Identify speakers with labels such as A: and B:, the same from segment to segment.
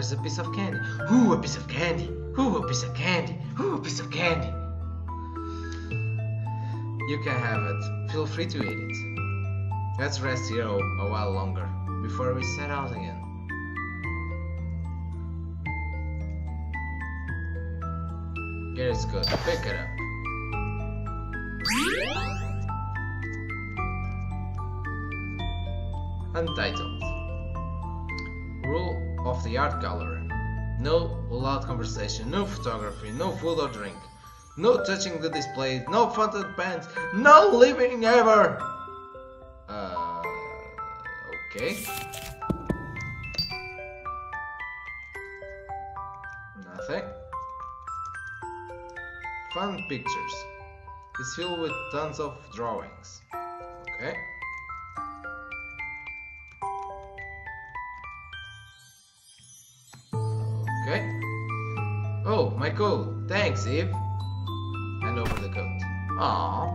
A: there's a piece of candy. Ooh, a piece of candy. Ooh, a piece of candy. Ooh, a piece of candy. You can have it. Feel free to eat it. Let's rest here a, while longer before we set out again. Here is good. Pick it up. Untitled. Of the art gallery. No loud conversation, no photography, no food or drink. No touching the displays, no fountain pens, no living ever! Uh, okay. Nothing. Fun pictures. It's filled with tons of drawings. Okay. Okay. Oh, my coat. Thanks, Ib. Hand over the coat. Aww.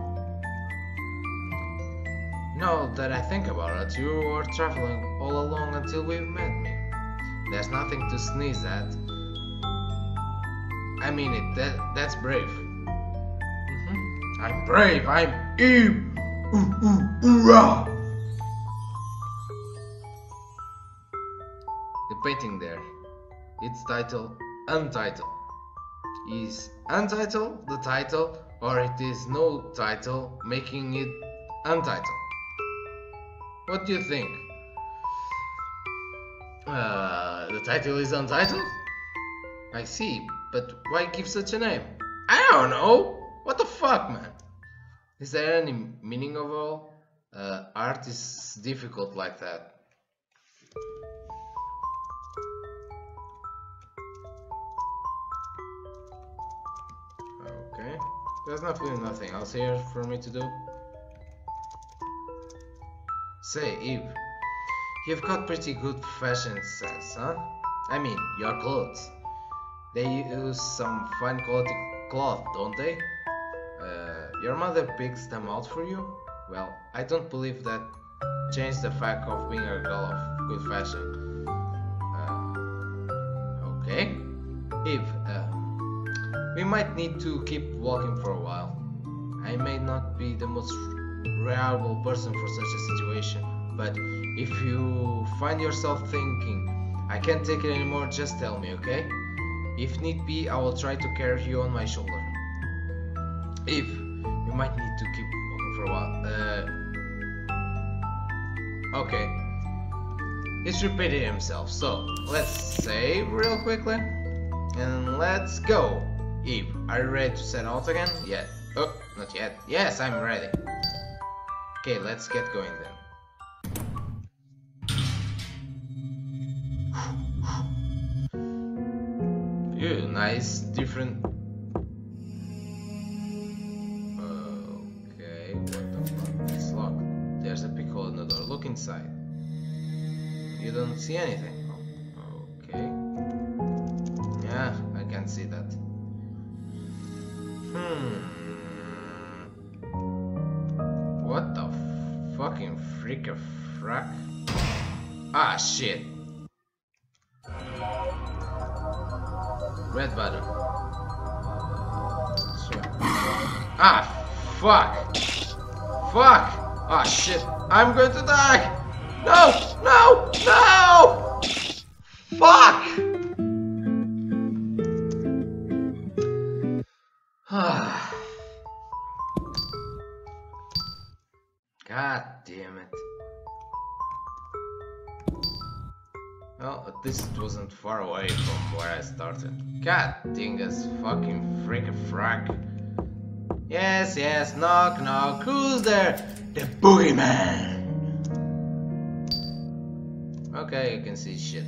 A: Now that I think about it, you were traveling all along until we met me. There's nothing to sneeze at. I mean it, that, that's brave. Mhm. I'm brave, I'm Ib! Ooh, ooh, hoorah! The painting there, its title Untitled. Is Untitled the title, or it is no title, making it Untitled? What do you think? Uh, the title is Untitled? I see, but why give such a name? I don't know! What the fuck, man? Is there any meaning of all? Uh, art is difficult like that. There's nothing, nothing else here for me to do. Say, Ib, you've got pretty good fashion sense, huh? I mean, your clothes. They use some fine quality cloth, don't they? Uh, your mother picks them out for you? Well, I don't believe that changed the fact of being a girl of good fashion. Uh, okay. Ib, uh, we might need to keep walking for a while. I may not be the most reliable person for such a situation, but if you find yourself thinking, I can't take it anymore, just tell me, okay? If need be, I will try to carry you on my shoulder. If you might need to keep walking for a while. Uh, okay. He's repeating himself, so let's save real quickly. And let's go. Ib, are you ready to set out again? Yet. Oh, not yet. Yes, I'm ready. Okay, let's get going then. Ew, nice, different. Okay, what the fuck? It's locked. There's a hole in the door. Look inside. You don't see anything. Freak of frack? Ah, shit. Red button. Ah, fuck. Fuck. Ah, shit. I'm going to die. No, no, no. Fuck. God damn it. Well, at least it wasn't far away from where I started. God dingus, fucking freaking frack. Yes, yes, knock, knock. Who's there? The boogeyman! Okay, you can see shit.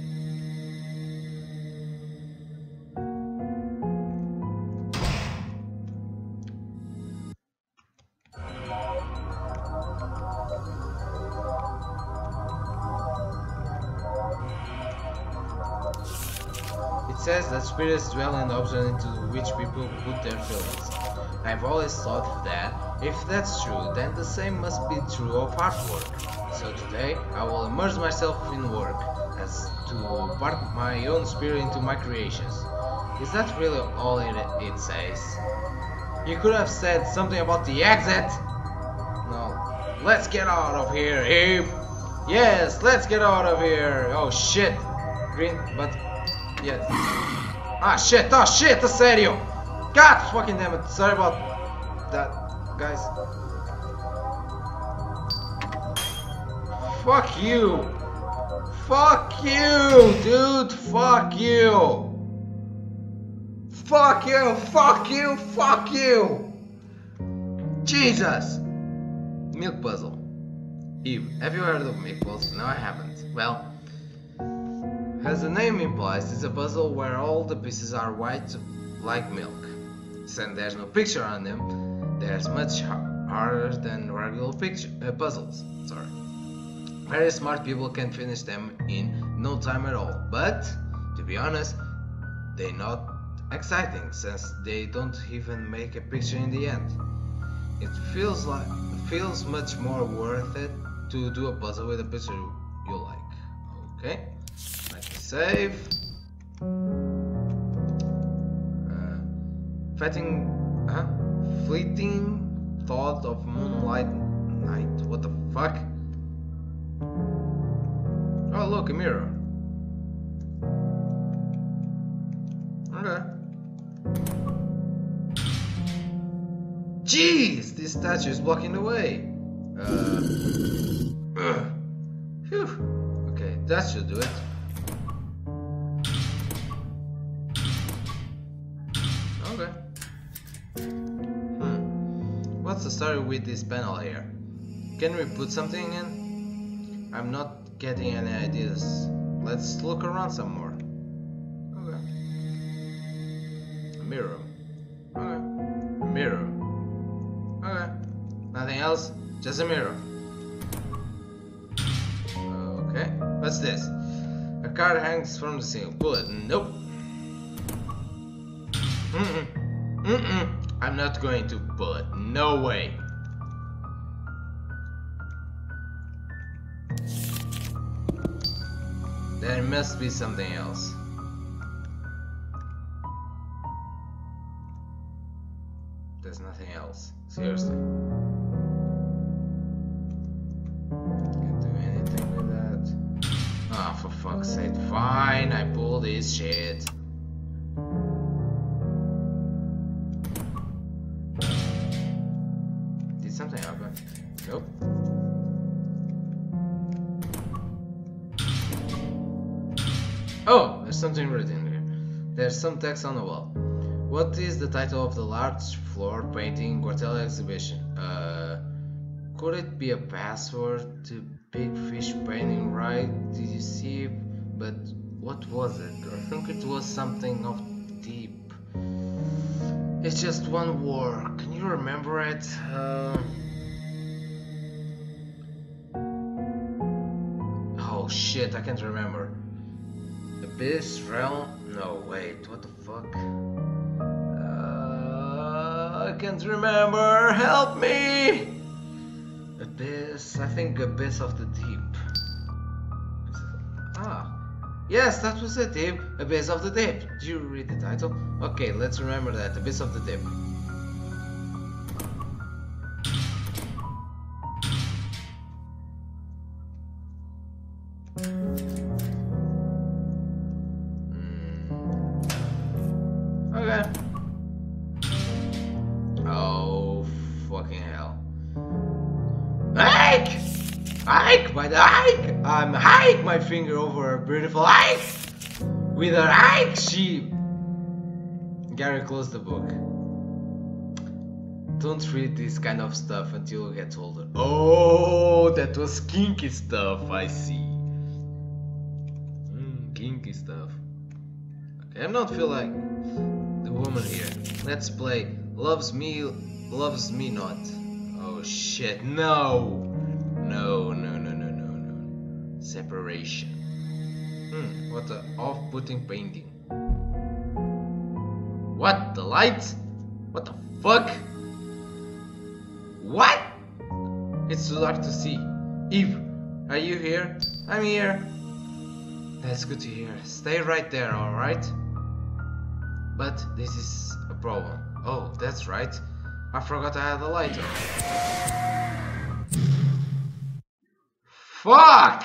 A: Says that spirits dwell in the object into which people put their feelings. I've always thought that if that's true, then the same must be true of artwork. So today, I will immerse myself in work, as to part my own spirit into my creations. Is that really all it, it says? You could have said something about the exit! No. Let's get out of here, Ib! Yes, let's get out of here! Oh shit! Green, but... Yes. Ah shit, oh shit, a sério! God fucking damn it, sorry about that, guys. Fuck you! Fuck you, dude! Fuck you! Fuck you! Fuck you! Fuck you! Jesus! Milk puzzle. Ib, have you heard of milk puzzles? No, I haven't. Well, as the name implies, it's a puzzle where all the pieces are white like milk. Since there's no picture on them, there's much harder than regular picture uh, puzzles. Sorry. Very smart people can finish them in no time at all. But to be honest, they're not exciting since they don't even make a picture in the end. It feels like feels much more worth it to do a puzzle with a picture you like. Okay, let me save. Uh, fetting, huh? Fleeting thought of moonlight night. What the fuck? Oh look, a mirror. Okay. Jeez, this statue is blocking the way. Uh, Phew. That should do it. Okay. Hmm. What's the story with this panel here? Can we put something in? I'm not getting any ideas. Let's look around some more. Okay. A mirror. Okay. A mirror. Okay. Nothing else? Just a mirror. What's this? A card hangs from the ceiling. Bullet. Nope. Mm-mm. Mm-mm. I'm not going to bullet. No way. There must be something else. There's nothing else. Seriously. Fuck's sake. Fine, I pull this shit. Did something happen? Nope. Oh, there's something written here. There's some text on the wall. What is the title of the large floor painting Guertena exhibition? Uh, could it be a password to Big Fish painting, right? Did you see? But what was it? I think it was something of deep. It's just one word. Can you remember it? Uh... Oh shit, I can't remember. Abyss, realm? No, wait, what the fuck? Uh, I can't remember. Help me! Abyss. I think Abyss of the Deep. Ah. Yes, that was it, Deep. Abyss of the Deep. Did you read the title? Okay, let's remember that. Abyss of the Deep. Hike! By the hike! I'm hike my finger over a beautiful hike! With her hike, she... Garry closed the book. Don't read this kind of stuff until you get older. Oh, that was kinky stuff, I see. Mm, kinky stuff. Okay, I'm not feel like the woman here. Let's play Loves Me, Loves Me Not. Oh shit, no! No, no, no, no, no, no. Separation. Hmm, what a off-putting painting. What? The light? What the fuck? What? It's too dark to see. Ib, are you here? I'm here. That's good to hear. Stay right there, alright? But this is a problem. Oh, that's right. I forgot I had a lighter. Fuck!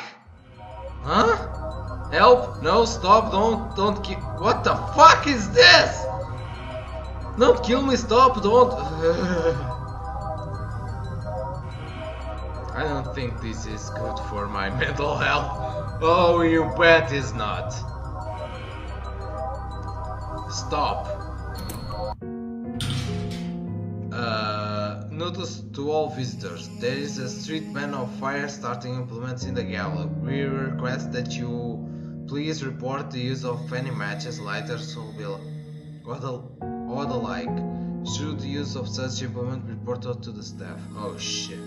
A: Huh? Help! No, stop! Don't, don't. What the fuck is this? Don't kill me! Stop! Don't. I don't think this is good for my mental health. Oh, you bet it's not. Stop. Notice to all visitors, there is a street ban of fire starting implements in the gala. We request that you please report the use of any matches, lighters, or the like. Should the use of such implement be reported to the staff? Oh shit.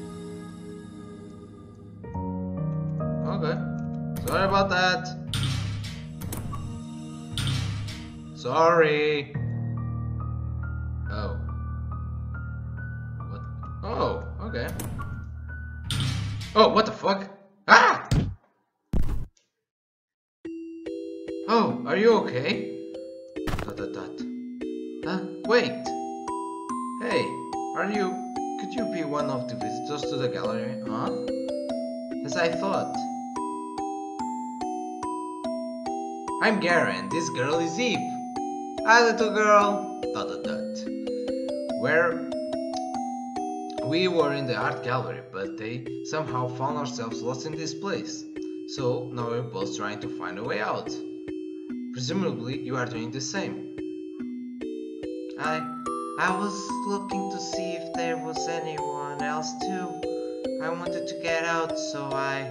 A: Okay. Sorry about that. Sorry. Oh, okay. Oh, what the fuck? Ah! Oh, are you okay? Dot dot dot. Huh? Wait. Hey, are you... Could you be one of the visitors to the gallery, huh? As I thought. I'm Garen, this girl is Ib. Hi little girl. Dot dot dot. Where we were in the art gallery, but they somehow found ourselves lost in this place. So now we're both trying to find a way out. Presumably you are doing the same. I I was looking to see if there was anyone else too. I wanted to get out, so I...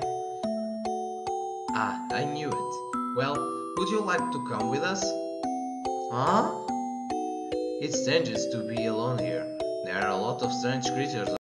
A: Ah, I knew it. Well, would you like to come with us? Huh? It's dangerous to be alone here. There are a lot of strange creatures